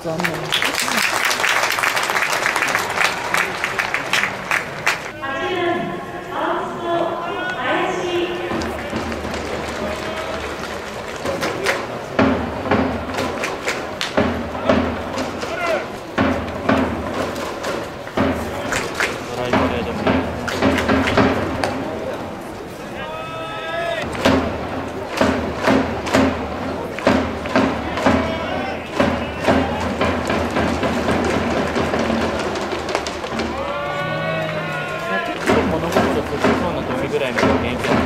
残念。ドライブレード good idea. game.